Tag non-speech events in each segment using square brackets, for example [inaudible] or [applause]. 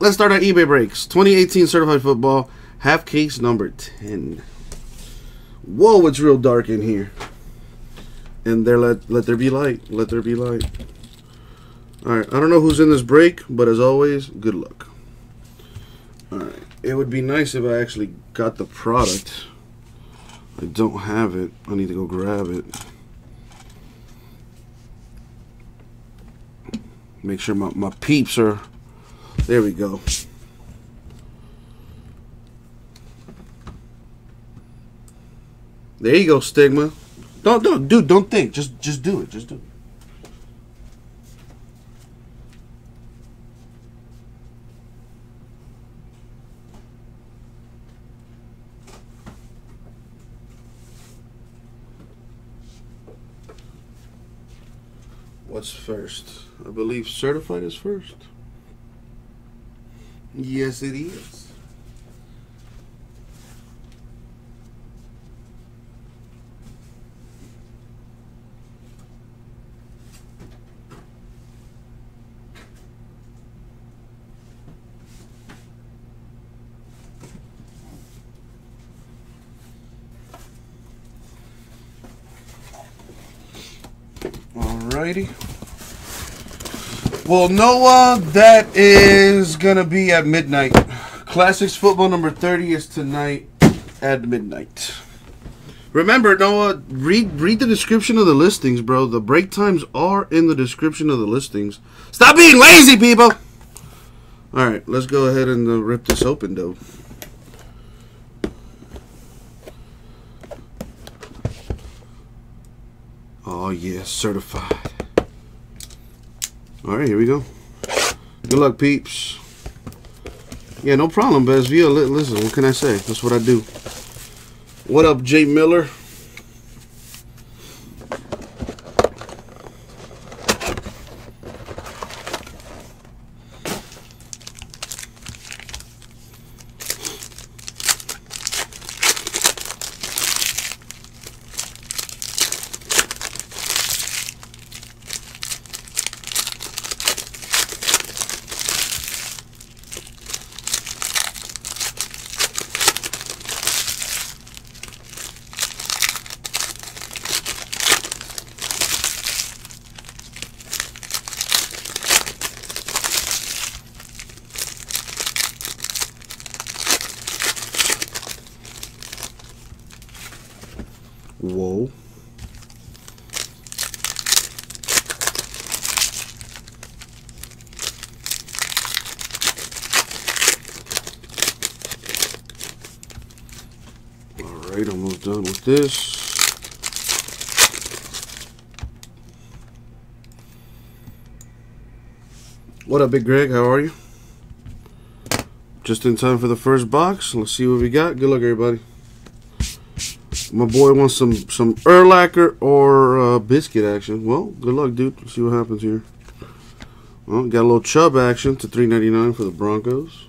Let's start our eBay breaks. 2018 certified football, half case number 10. Whoa, it's real dark in here. And there let let there be light. Let there be light. Alright, I don't know who's in this break, but as always, good luck. Alright. It would be nice if I actually got the product. I don't have it. I need to go grab it. Make sure my, my peeps are. There we go. There you go, stigma. Don't don't dude, don't think. Just just do it. Just do it. What's first? I believe certified is first. Yes, it is. Alrighty. Well, Noah, that is gonna be at midnight. Classics football number 30 is tonight at midnight. Remember, Noah, read read the description of the listings, bro. The break times are in the description of the listings. Stop being lazy, people! Alright, let's go ahead and uh, rip this open, though. Oh, yeah, certified. All right, here we go. Good luck, peeps. Yeah, no problem, Bez Via. Listen, what can I say? That's what I do. What up, Jay Miller? Whoa. Alright, almost done with this. What up, Big Greg? How are you? Just in time for the first box. Let's see what we got. Good luck, everybody. My boy wants some some Urlacher or uh, biscuit action. Well, good luck, dude. Let's see what happens here. Well, got a little Chubb action to 3.99 for the Broncos.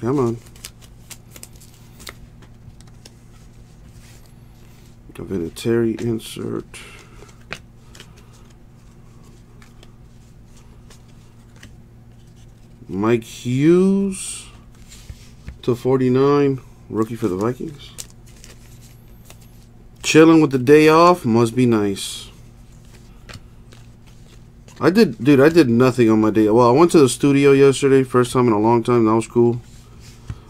Come on. A Vinatieri insert. Mike Hughes to 49. Rookie for the Vikings. Chilling with the day off must be nice. I did, dude, I did nothing on my day. Well, I went to the studio yesterday, first time in a long time. That was cool.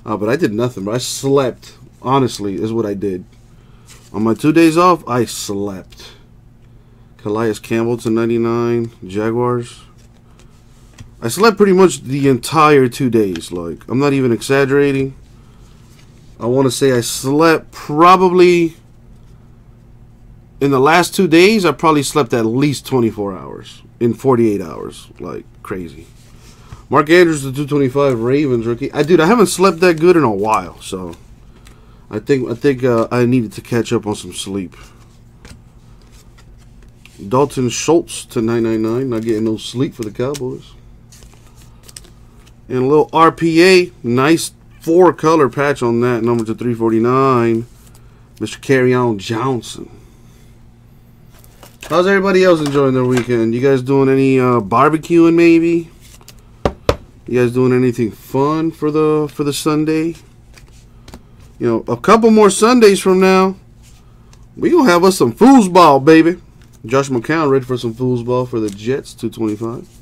Uh, but I did nothing, But I slept. Honestly, is what I did. On my two days off, I slept. Calais Campbell to 99. Jaguars. I slept pretty much the entire two days. Like, I'm not even exaggerating. I want to say I slept probably in the last two days. I probably slept at least 24 hours in 48 hours, like crazy. Mark Andrews, the 225 Ravens rookie. I dude, I haven't slept that good in a while, so I think I think uh, I needed to catch up on some sleep. Dalton Schultz to 999, not getting no sleep for the Cowboys. And a little RPA, nice four color patch on that, number to 349. Mr. Kerryon Johnson. How's everybody else enjoying their weekend? You guys doing any uh, barbecuing maybe? You guys doing anything fun for the for the Sunday? You know, a couple more Sundays from now, we gonna have us some foosball, baby. Josh McCown ready for some foosball for the Jets, 225.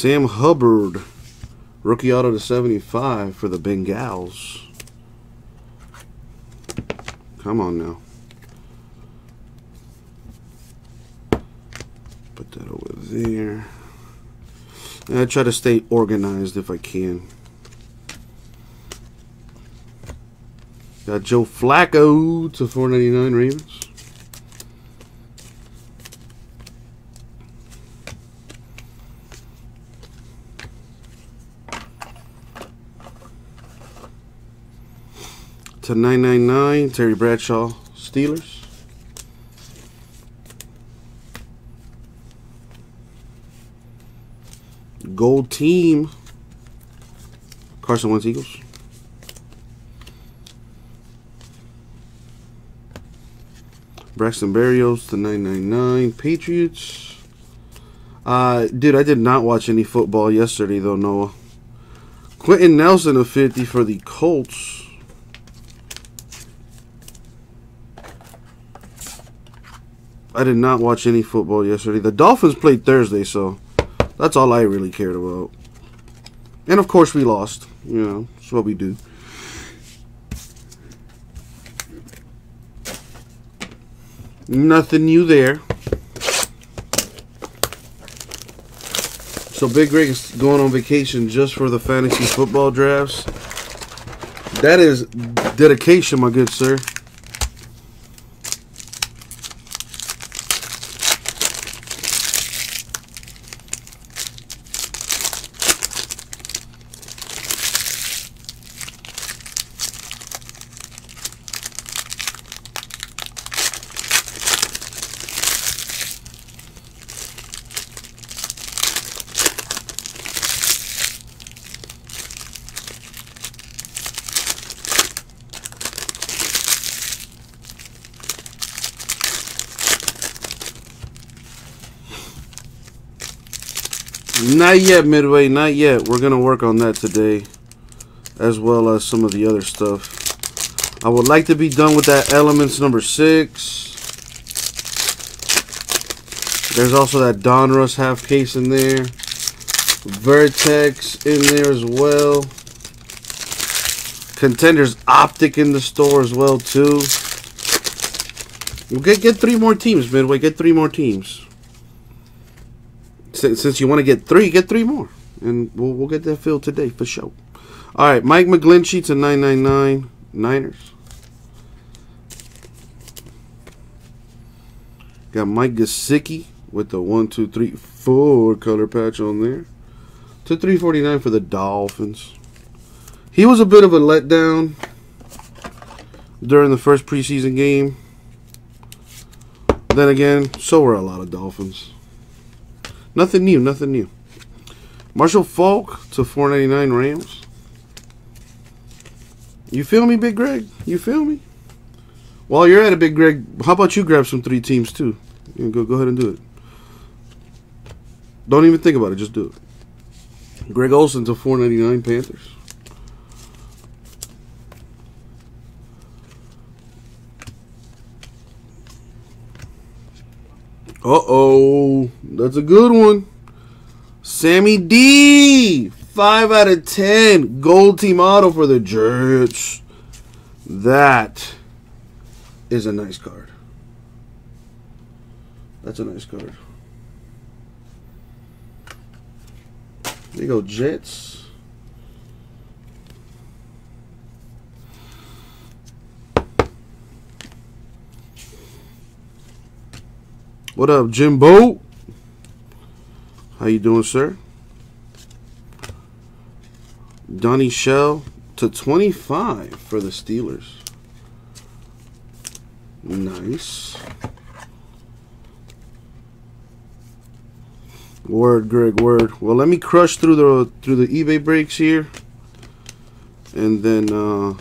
Sam Hubbard, rookie auto to 75 for the Bengals. Come on now. Put that over there. I try to stay organized if I can. Got Joe Flacco to 499 Ravens. To 999 Terry Bradshaw Steelers. Gold team Carson Wentz Eagles. Braxton Berrios to 999 Patriots. Uh, dude, I did not watch any football yesterday though, Noah. Quenton Nelson of 50 for the Colts. I did not watch any football yesterday. The Dolphins played Thursday, so that's all I really cared about. And of course, we lost. You know, that's what we do. Nothing new there. So Big Greg is going on vacation just for the fantasy football drafts. That is dedication, my good sir. Not yet, Midway. Not yet. We're going to work on that today. As well as some of the other stuff. I would like to be done with that Elements number 6. There's also that Donruss half case in there. Vertex in there as well. Contenders Optic in the store as well, too. We'll get, get three more teams, Midway. Get three more teams since you want to get three, get three more, and we'll we'll get that filled today for sure. All right, Mike McGlinchey to nine nine nine Niners. Got Mike Gesicki with the one, two, three, four color patch on there. To 349 for the Dolphins. He was a bit of a letdown during the first preseason game. Then again, so were a lot of Dolphins. Nothing new, nothing new. Marshall Faulk to 499 Rams. You feel me, Big Greg? You feel me? While you're at it, Big Greg, how about you grab some three teams too? You go, go ahead and do it. Don't even think about it, just do it. Greg Olsen to 499 Panthers. Uh-oh. That's a good one. Sammy D. 5 out of 10. Gold team auto for the Jets. That is a nice card. That's a nice card. There you go, Jets. What up, Jimbo? How you doing, sir? Donnie Shell to 25 for the Steelers. Nice. Word, Greg, word. Well, let me crush through the through the eBay breaks here. And then uh,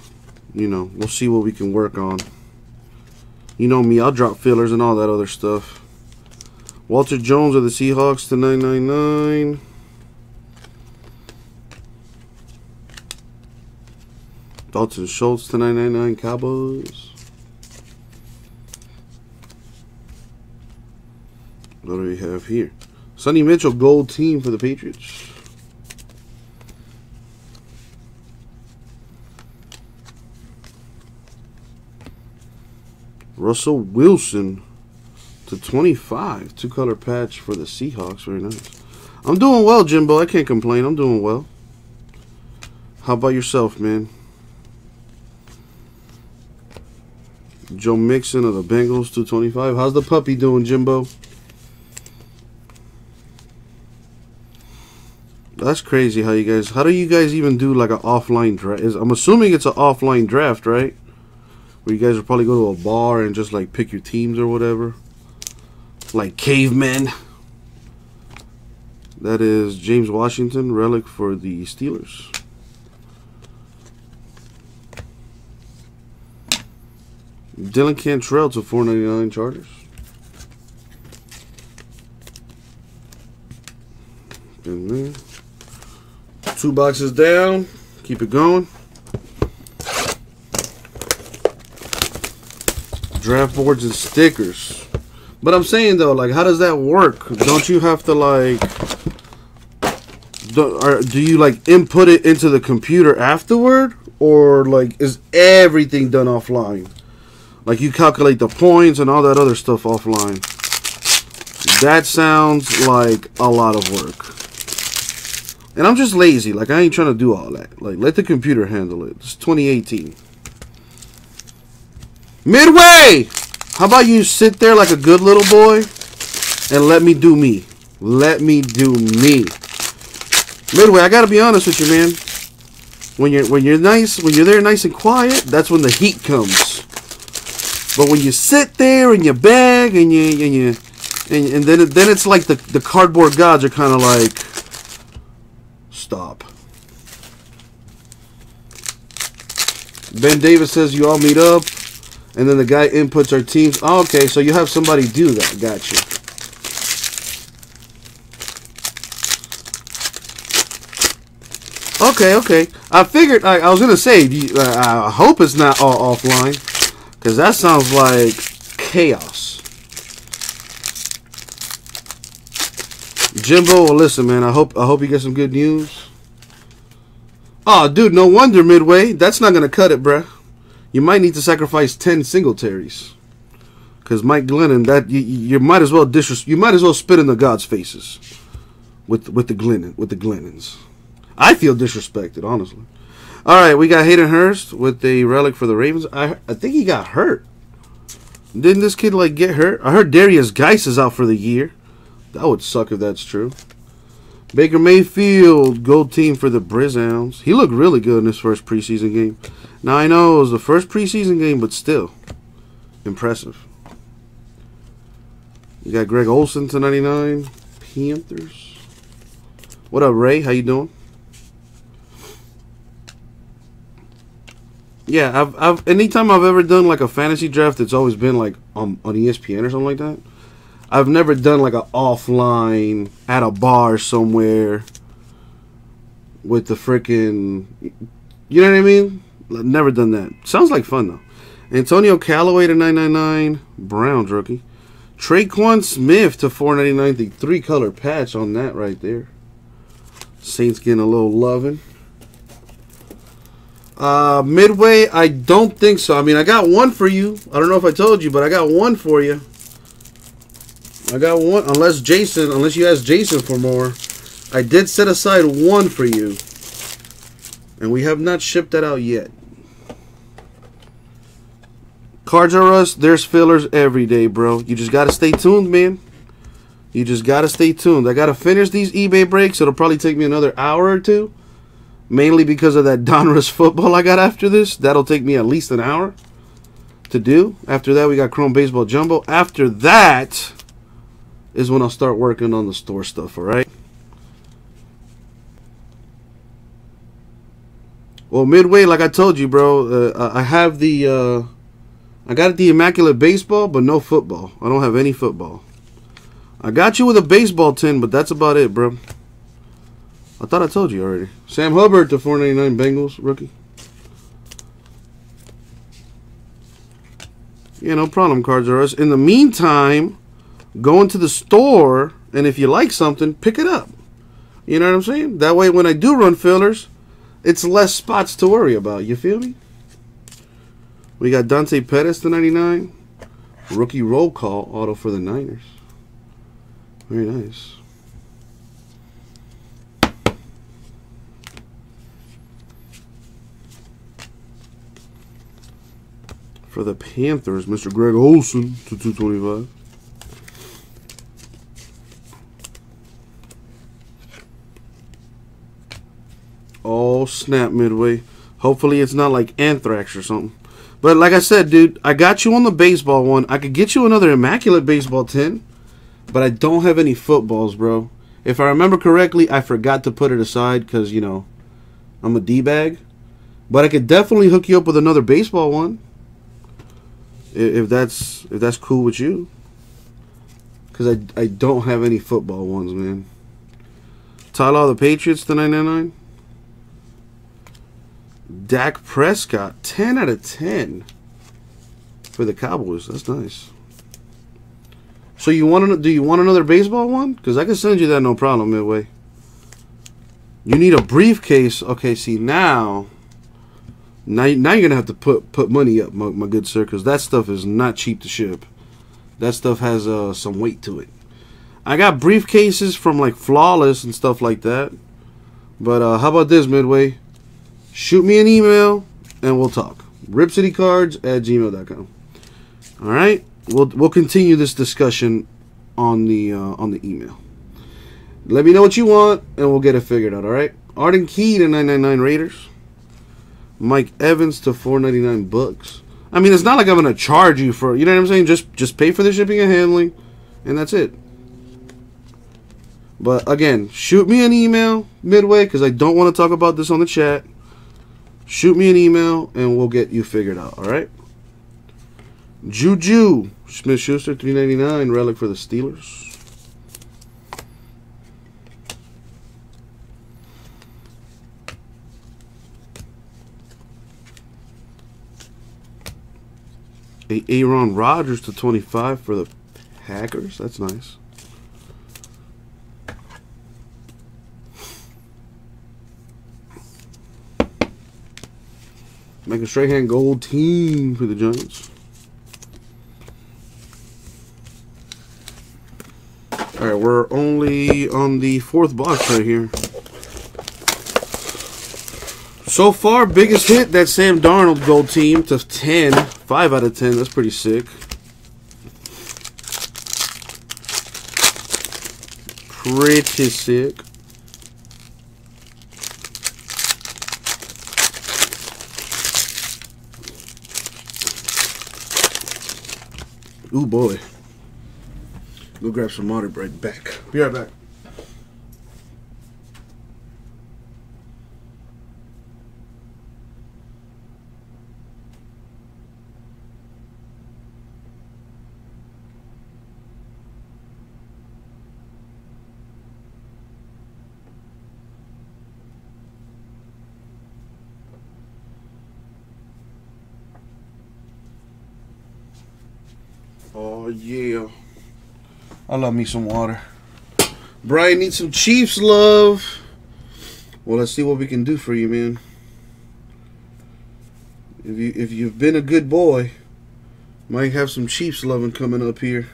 you know, we'll see what we can work on. You know me, I'll drop fillers and all that other stuff. Walter Jones of the Seahawks to 999. Dalton Schultz to 999 Cowboys. What do we have here? Sony Michel gold team for the Patriots. Russell Wilson to 25. Two color patch for the Seahawks. Very nice. I'm doing well, Jimbo. I can't complain. I'm doing well. How about yourself, man? Joe Mixon of the Bengals, 225. How's the puppy doing, Jimbo? That's crazy how you guys, how do you guys even do like an offline draft? I'm assuming it's an offline draft, right? Where you guys will probably go to a bar and just like pick your teams or whatever. Like cavemen. That is James Washington, relic for the Steelers. Dylan Cantrell to 499 Chargers. And then two boxes down. Keep it going. Draft boards and stickers. But I'm saying though, like, how does that work? Don't you have to like, do, or do you like input it into the computer afterward, or like is everything done offline? Like you calculate the points and all that other stuff offline. That sounds like a lot of work. And I'm just lazy. Like I ain't trying to do all that. Like let the computer handle it. It's 2018. Midway! How about you sit there like a good little boy and let me do me. Let me do me. Midway, I gotta be honest with you, man. When you're when you're nice, when you're there nice and quiet, that's when the heat comes. But when you sit there and you beg and you and you and, and then it, then it's like the the cardboard gods are kind of like stop. Ben Davis says you all meet up, and then the guy inputs our teams. Oh, okay, so you have somebody do that. Gotcha. Okay, okay. I figured. I, I was gonna say. Uh, I hope it's not all offline. Because that sounds like chaos. Jimbo, well, listen, man. I hope I hope you get some good news. Oh, dude, no wonder Midway. That's not gonna cut it, bruh. You might need to sacrifice ten Singletaries. Cause Mike Glennon, that you, you might as well disres- you might as well spit in the gods' faces with with the Glennon with the Glennons. I feel disrespected, honestly. All right, we got Hayden Hurst with the relic for the Ravens. I I think he got hurt. Didn't this kid like get hurt? I heard Derrius Guice is out for the year. That would suck if that's true. Baker Mayfield, gold team for the Browns. He looked really good in his first preseason game. Now I know it was the first preseason game, but still impressive. You got Greg Olsen to 99, Panthers. What up, Ray? How you doing? Yeah, I've, I've anytime I've ever done like a fantasy draft, it's always been like um, on on ESPN or something like that. I've never done like a offline at a bar somewhere with the freaking, you know what I mean? Never done that. Sounds like fun though. Antonio Callaway to 999, Browns rookie. Tre'Quan Smith to 499, the three color patch on that right there. Saints getting a little loving. Uh, Midway, I don't think so. I mean, I got one for you. I don't know if I told you, but I got one for you. I got one, unless Jason, unless you ask Jason for more. I did set aside one for you. And we have not shipped that out yet. Cards are us. There's fillers every day, bro. You just got to stay tuned, man. You just got to stay tuned. I got to finish these eBay breaks. It'll probably take me another hour or two mainly because of that [laughs] Donruss football I got after this. That'll take me at least an hour to do. After that, we got Chrome Baseball Jumbo. After that is when I'll start working on the store stuff, all right? Well, midway, like I told you, bro, uh, I have the uh, I got the Immaculate Baseball, but no football. I don't have any football. I got you with a baseball tin, but that's about it, bro. I thought I told you already. Sam Hubbard to 499 Bengals, rookie. Yeah, no problem, Cards are us. In the meantime, go into the store, and if you like something, pick it up. You know what I'm saying? That way, when I do run fillers, it's less spots to worry about. You feel me? We got Dante Pettis to 99. Rookie roll call auto for the Niners. Very nice. For the Panthers, Mr. Greg Olsen to 225. Oh, snap, Midway. Hopefully it's not like anthrax or something. But like I said, dude, I got you on the baseball one. I could get you another immaculate baseball tin, but I don't have any footballs, bro. If I remember correctly, I forgot to put it aside because, you know, I'm a D-bag. But I could definitely hook you up with another baseball one. If that's if that's cool with you. Because I, I don't have any football ones, man. Tyler the Patriots, the 999. Dak Prescott, 10 out of 10 for the Cowboys. That's nice. So you want to, do you want another baseball one? Because I can send you that no problem, Midway. You need a briefcase. Okay, see now, now, now you're gonna have to put put money up, my, my good sir, because that stuff is not cheap to ship. That stuff has uh, some weight to it. I got briefcases from like Flawless and stuff like that. But uh, how about this, Midway? Shoot me an email and we'll talk. RipCityCards at gmail.com. All right, we'll we'll continue this discussion on the uh, on the email. Let me know what you want and we'll get it figured out. All right, Arden Key to 999 Raiders. Mike Evans to 499 bucks. I mean, it's not like I'm gonna charge you for you know what I'm saying. Just just pay for the shipping and handling, and that's it. But again, shoot me an email midway because I don't want to talk about this on the chat shoot me an email and we'll get you figured out. All right. Juju Smith Schuster, three ninety nine relic for the Steelers. A Aaron Rodgers to 25 for the Packers. That's nice. Make a straight hand gold team for the Giants. Alright, we're only on the fourth box right here. So far, biggest hit, that Sam Darnold gold team to 10. 5 out of 10. That's pretty sick. Pretty sick. Ooh boy. Go grab some water right back. Be right back. Oh, yeah. I love me some water. Brian needs some Chiefs love. Well, let's see what we can do for you, man. If you if you've been a good boy, might have some Chiefs loving coming up here.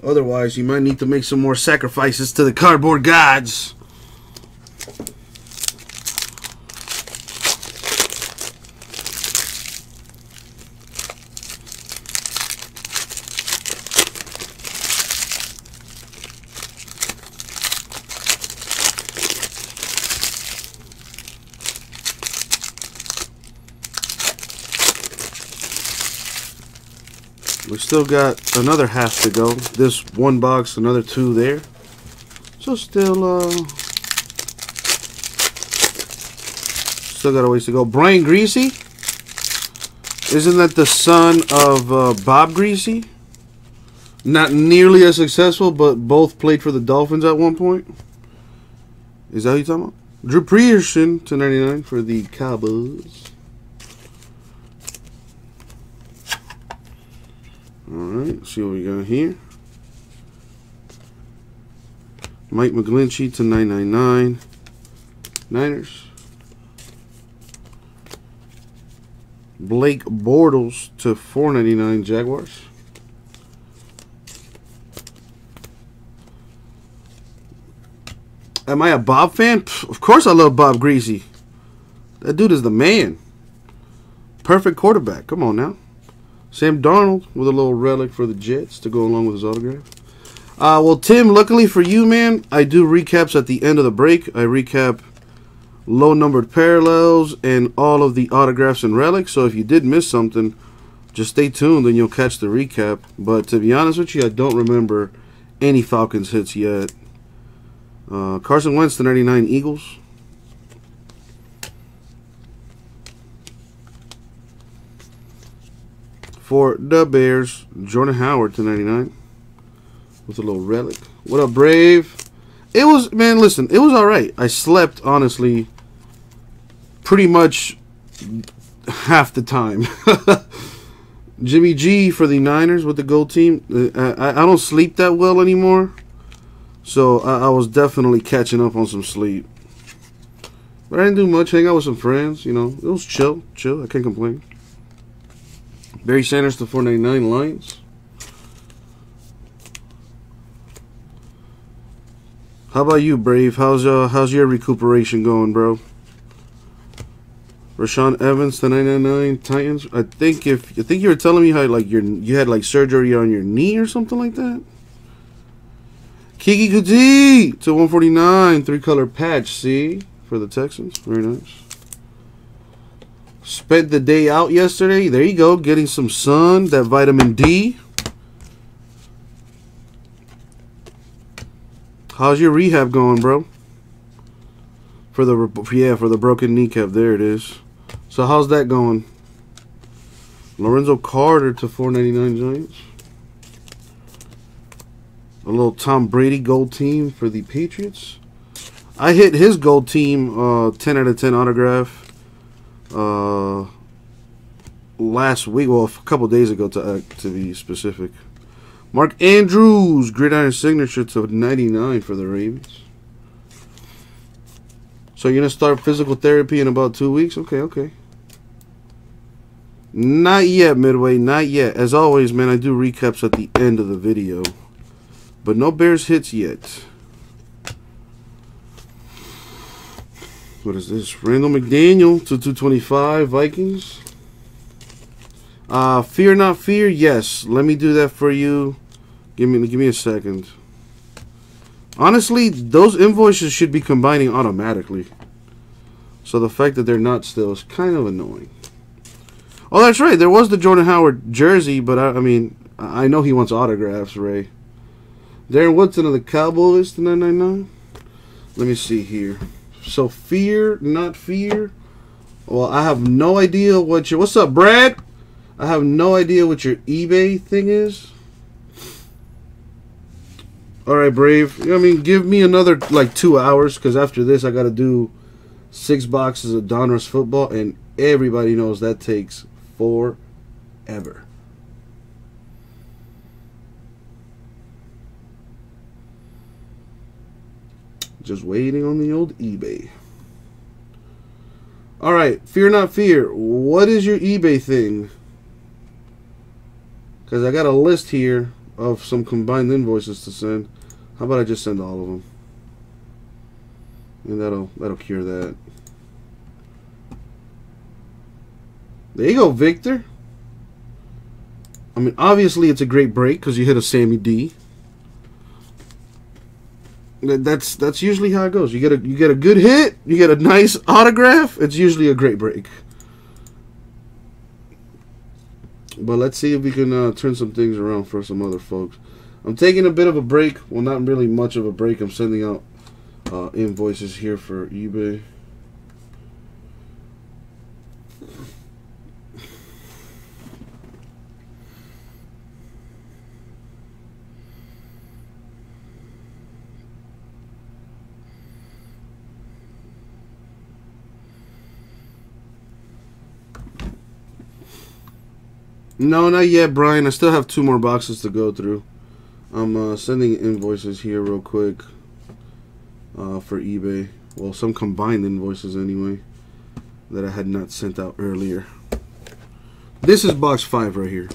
Otherwise, you might need to make some more sacrifices to the cardboard gods. We still got another half to go. This one box, another two there. So still, uh, still got a ways to go. Brian Griese, Isn't that the son of uh, Bob Griese? Not nearly as successful, but both played for the Dolphins at one point. Is that what you're talking about? Drew Pearson to 99 for the Cowboys. Alright, see what we got here. Mike McGlinchey to 999. Niners. Blake Bortles to 499 Jaguars. Am I a Bob fan? of course I love Bob Griese. That dude is the man. Perfect quarterback. Come on now. Sam Darnold with a little relic for the Jets to go along with his autograph. Uh, well, Tim, luckily for you, man, I do recaps at the end of the break. I recap low numbered parallels and all of the autographs and relics. So if you did miss something, just stay tuned and you'll catch the recap. But to be honest with you, I don't remember any Falcons hits yet. Uh, Carson Wentz, the 99 Eagles. For the Bears, Jordan Howard to 99 with a little relic. What a Brave? It was, man, listen, it was all right. I slept, honestly, pretty much half the time. [laughs] Jimmy G for the Niners with the gold team. Uh, I, I don't sleep that well anymore. So I, I was definitely catching up on some sleep. But I didn't do much. Hang out with some friends, you know. It was chill, chill. I can't complain. Barry Sanders to 499 Lions. How about you, Brave? How's uh how's your recuperation going, bro? Rashaan Evans to 999 Titans. I think if I think you were telling me how like your you had like surgery on your knee or something like that. Keke Coutee to 149 three color patch. See for the Texans. Very nice. Spent the day out yesterday. There you go, getting some sun, that vitamin D. How's your rehab going, bro? For the yeah, for the broken kneecap. There it is. So how's that going? Lorenzo Carter to 499 Giants. A little Tom Brady gold team for the Patriots. I hit his gold team uh, 10 out of 10 autograph uh, last week, well, a couple days ago to uh, to be specific. Mark Andrews, gridiron signature to 99 for the Ravens. So you're gonna start physical therapy in about two weeks? Okay, okay. Not yet, Midway. Not yet. As always, man, I do recaps at the end of the video. But no Bears hits yet. What is this? Randall McDaniel to 225 Vikings. Uh, fear not fear. Yes, let me do that for you. Give me give me a second. Honestly, those invoices should be combining automatically. So the fact that they're not still is kind of annoying. Oh, that's right. There was the Jordan Howard jersey, but I, I mean, I know he wants autographs, Ray. Darren Woodson of the Cowboys to 999. Let me see here. So fear, not fear. Well, I have no idea what your. What's up, Brad? I have no idea what your eBay thing is. All right, Brave. I mean, give me another like two hours because after this, I got to do six boxes of Donruss football, and everybody knows that takes forever. Just waiting on the old eBay. All right, fear not fear. What is your eBay thing? Because I got a list here of some combined invoices to send. How about I just send all of them? And that'll that'll cure that. There you go, Victor. I mean, obviously it's a great break because you hit a Sammy D that's that's usually how it goes. You get a you get a good hit, you get a nice autograph. It's usually a great break. But let's see if we can uh, turn some things around for some other folks. I'm taking a bit of a break. Well, not really much of a break. I'm sending out uh, invoices here for eBay. No, not yet, Brian. I still have two more boxes to go through. I'm uh, sending invoices here real quick uh, for eBay. Well, some combined invoices anyway that I had not sent out earlier. This is box five right here.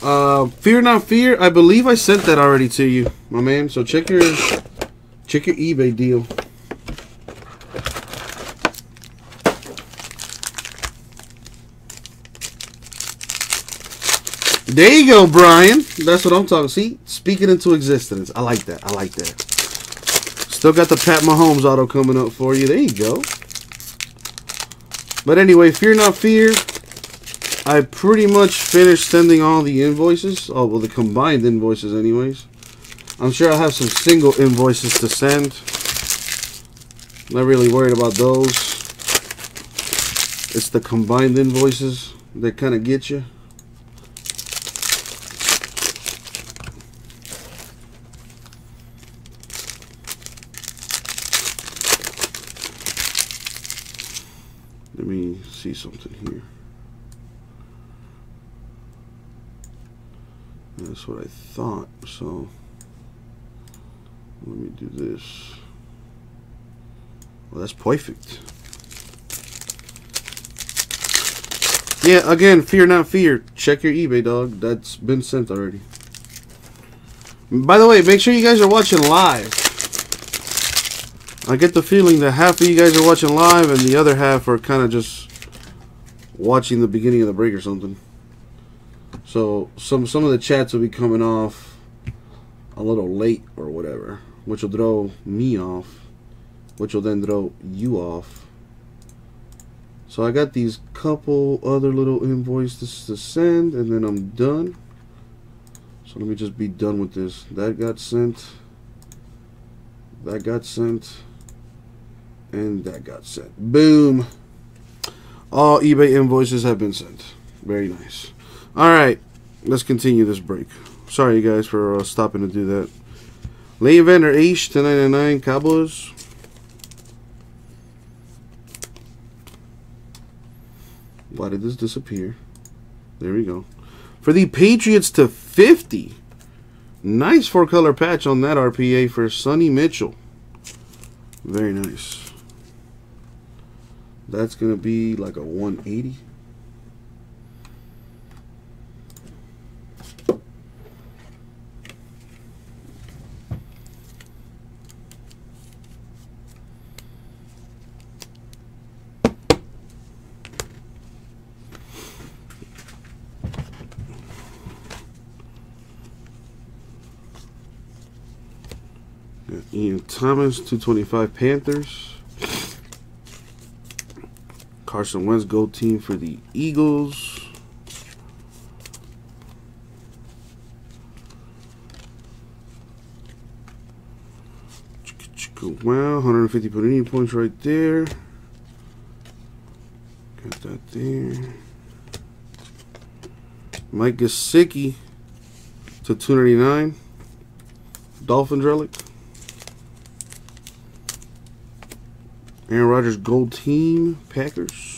Uh, Fear Not Fear. I believe I sent that already to you, my man. So check your check your eBay deal. There you go, Brian. That's what I'm talking. See, speaking into existence. I like that. I like that. Still got the Pat Mahomes auto coming up for you. There you go. But anyway, fear not fear. I pretty much finished sending all the invoices. Oh, well, the combined invoices anyways. I'm sure I'll have some single invoices to send. Not really worried about those. It's the combined invoices that kind of get you. Let me see something here. That's what I thought. So let me do this. Well, that's perfect. Yeah, again, fear not fear. Check your eBay, dog. That's been sent already. By the way, make sure you guys are watching live. I get the feeling that half of you guys are watching live and the other half are kind of just watching the beginning of the break or something. So some some of the chats will be coming off a little late or whatever, which will throw me off, which will then throw you off. So I got these couple other little invoices to send and then I'm done. So let me just be done with this. That got sent. That got sent. And that got sent. Boom. All eBay invoices have been sent. Very nice. All right. Let's continue this break. Sorry, you guys, for uh, stopping to do that. Leighton Vander Esch, 1099 Cowboys. Why did this disappear? There we go. For the Patriots to 50. Nice four color patch on that RPA for Sony Michel. Very nice. That's going to be like a 180. Ian Thomas, 225 Panthers. Carson Wentz gold team for the Eagles. Wow, 150 Panini points right there. Got that there. Mike Gesicki to 299. Dolphins relic. Aaron Rodgers Gold Team Packers.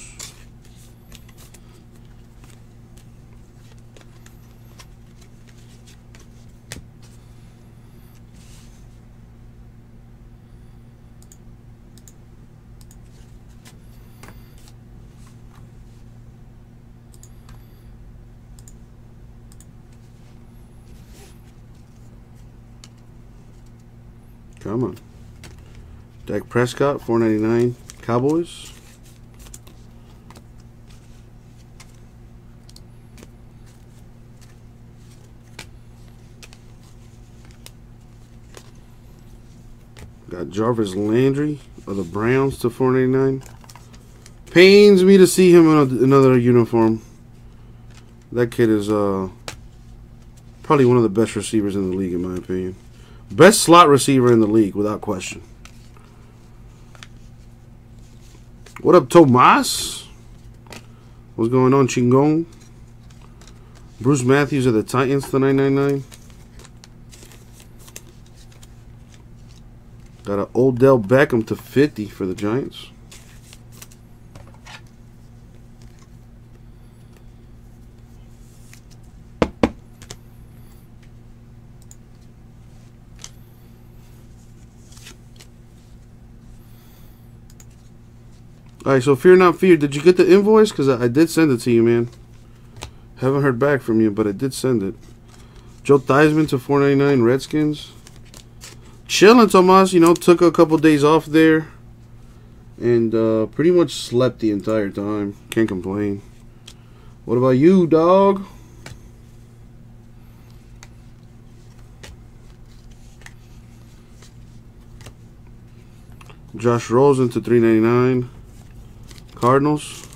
Come on. Dak Prescott, 499 Cowboys. Got Jarvis Landry of the Browns to 499. Pains me to see him in another uniform. That kid is uh, probably one of the best receivers in the league, in my opinion. Best slot receiver in the league, without question. What up, Tomas? What's going on, Chingon? Bruce Matthews of the Titans, the 999. Got an Odell Beckham to 50 for the Giants. All right, so fear not fear. Did you get the invoice? Because I, I, did send it to you, man. Haven't heard back from you, but I did send it. Joe Theismann to 499 Redskins. Chilling, Tomas. You know, took a couple days off there. And uh, pretty much slept the entire time. Can't complain. What about you, dog? Josh Rosen to 399. Cardinals.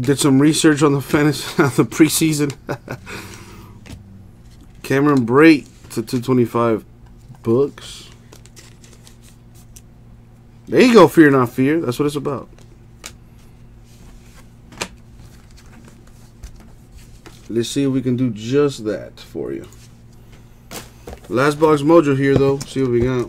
Did some research on the fantasy [laughs] the preseason. Cameron Brate to 225 Bucs. There you go, Fear Not Fear. That's what it's about. Let's see if we can do just that for you. Last box mojo here, though. See what we got.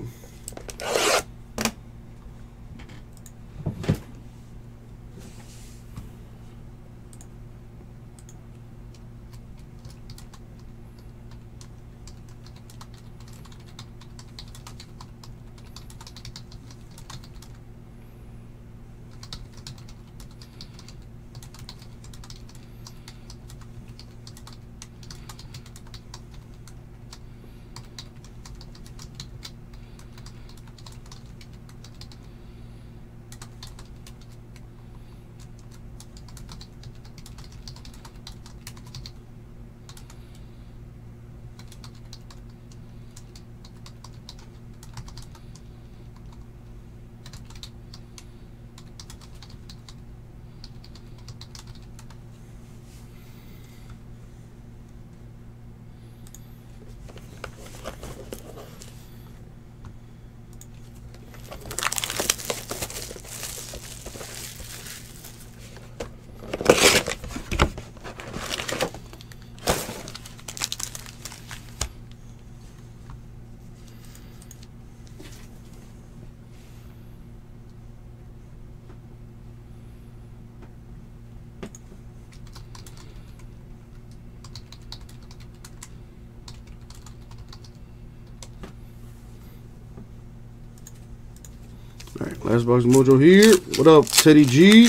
Last box mojo here. What up, Teddy G?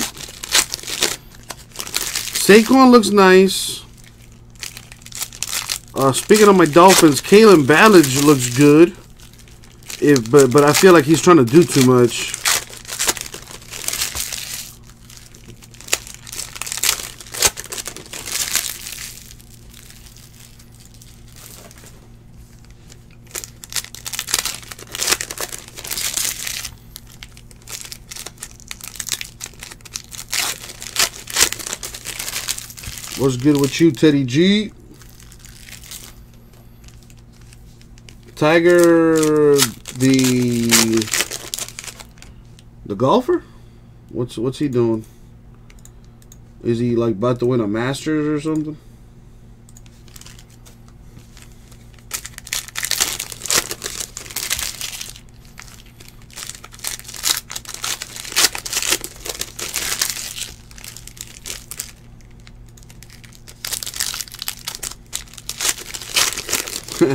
Saquon looks nice. Uh, speaking of my Dolphins, Kalen Ballage looks good. If, but but I feel like he's trying to do too much. What's good with you, Teddy G? Tiger, the the golfer. What's what's he doing? Is he like about to win a Masters or something?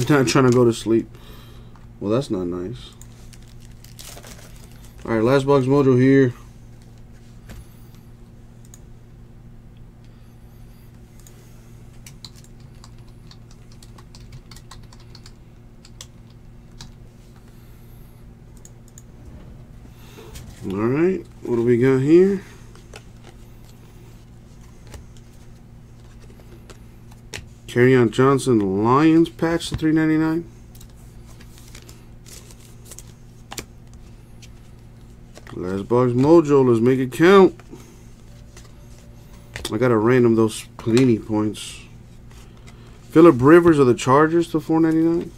Not trying to go to sleep. Well, that's not nice. Alright, last box mojo here. Alright, what do we got here? Kerryon Johnson Lions patch to 399. Last box mojo, let's make it count. I gotta random those Panini points. Philip Rivers of the Chargers to 499.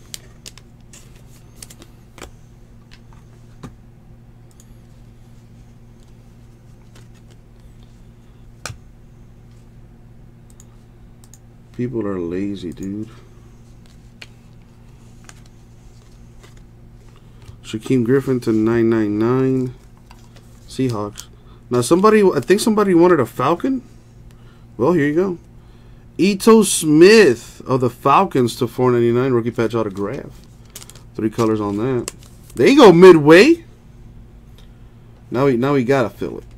People are lazy, dude. Shaquem Griffin to 999. Seahawks. Now somebody, I think somebody wanted a Falcon. Well, here you go. Ito Smith of the Falcons to 499 rookie patch autograph. Three colors on that. There you go, midway. Now we now we gotta fill it.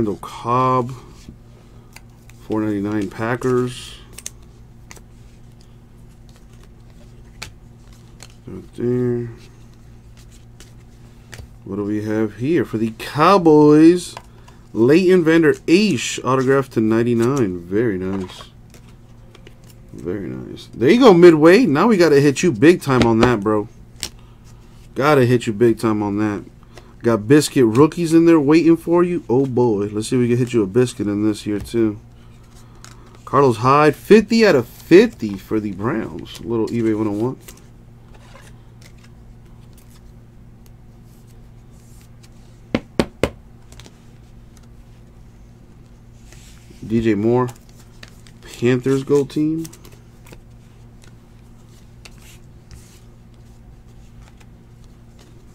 Randall Cobb, 499 Packers. Right there. What do we have here for the Cowboys? Leighton Vander Esch, autographed to 99. Very nice. Very nice. There you go, Midway. Now we got to hit you big time on that, bro. Got to hit you big time on that. Got biscuit rookies in there waiting for you. Oh boy. Let's see if we can hit you a biscuit in this here too. Carlos Hyde, 50 out of 50 for the Browns. little eBay 101. DJ Moore, Panthers gold team.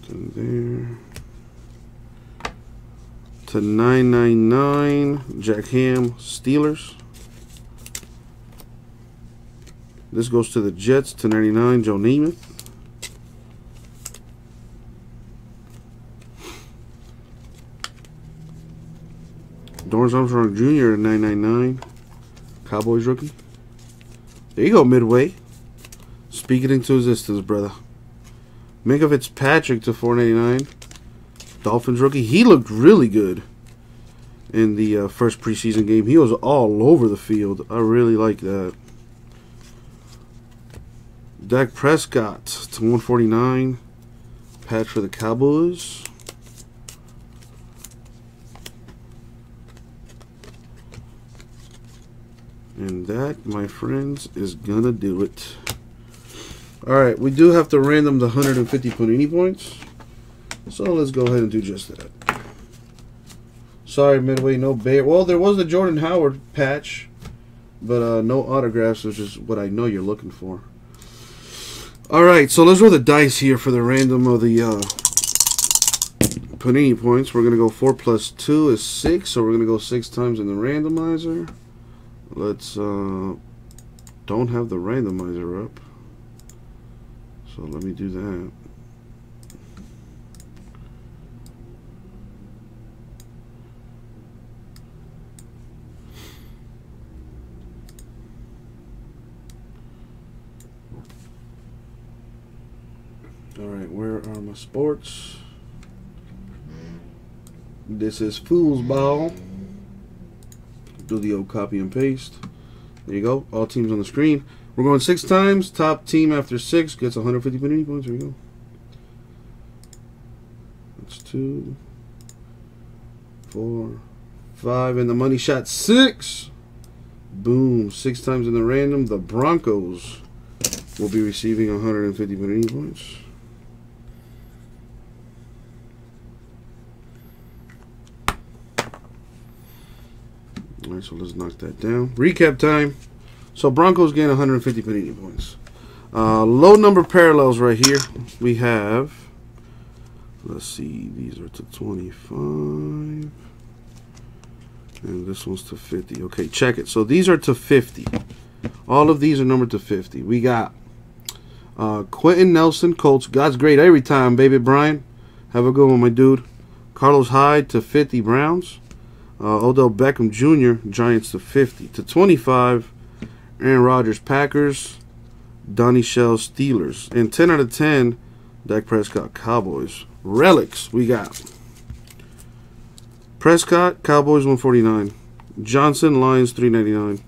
And there to 999 Jack Ham Steelers. This goes to the Jets to 99 Joe Namath. Dorance Armstrong Jr. to 999 Cowboys rookie. There you go, Midway. Speak it into existence, brother. Minkah Fitzpatrick to 499. Dolphins rookie. He looked really good in the uh, first preseason game. He was all over the field. I really like that. Dak Prescott to 149. Patch for the Cowboys. And that, my friends, is gonna do it. Alright, we do have to random the 150 Panini points. So let's go ahead and do just that. Sorry, Midway, no bear. Well, there was the Jordan Howard patch, but uh, no autographs, which is what I know you're looking for. All right, so let's roll the dice here for the random of the uh, Panini points. We're going to go 4 plus 2 is 6, so we're going to go 6 times in the randomizer. Let's, uh, don't have the randomizer up. So let me do that. Where um, are my sports? This is Fool's Ball. Do the old copy and paste. There you go. All teams on the screen. We're going six times. Top team after six gets 150 Panini points. There you go. That's two, four, five, and the money shot six. Boom. Six times in the random. The Broncos will be receiving 150 Panini points. All right, so let's knock that down. Recap time. So Broncos gain 150 Panini points. Uh, low number parallels right here. We have, let's see, these are to 25. And this one's to 50. Okay, check it. So these are to 50. All of these are numbered to 50. We got uh, Quenton Nelson, Colts. God's great every time, baby Brian. Have a good one, my dude. Carlos Hyde to 50 Browns. Uh, Odell Beckham Jr., Giants to 50. To 25, Aaron Rodgers, Packers. Donnie Shell Steelers. And 10 out of 10, Dak Prescott Cowboys. Relics we got. Prescott Cowboys 149. Johnson Lions 399.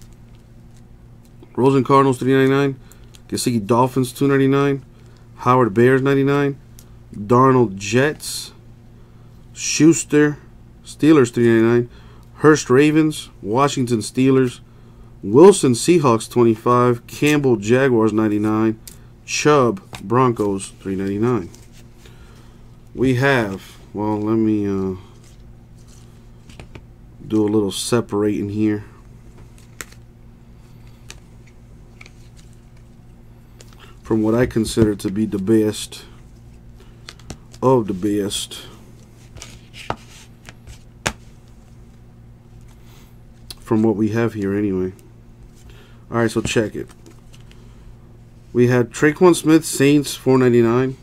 Rosen Cardinals 399. Gesicki Dolphins 299. Howard Bears 99. Darnold Jets. Schuster Steelers 399. Hurst Ravens. Washington Steelers. Wilson Seahawks 25. Campbell Jaguars 99. Chubb Broncos 399. We have, well, let me uh, do a little separating here. From what I consider to be the best of the best. From what we have here, anyway. Alright, so check it. We had Tre'Quan Smith, Saints, 499.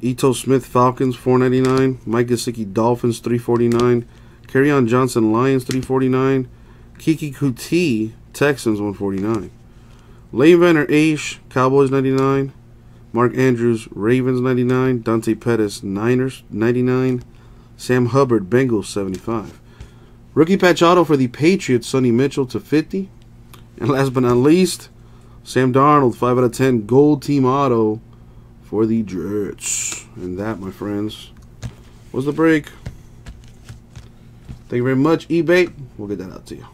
Ito Smith, Falcons, 499. Mike Gesicki, Dolphins, 349. Kerryon Johnson, Lions, 349. Keke Coutee, Texans, 149. Leighton Vander Esch, Cowboys, 99. Mark Andrews, Ravens, 99. Dante Pettis, Niners, 99. Sam Hubbard, Bengals, 75. Rookie patch auto for the Patriots, Sony Michel to 50. And last but not least, Sam Darnold, 5 out of 10, gold team auto for the Jets. And that, my friends, was the break. Thank you very much, eBay. We'll get that out to you.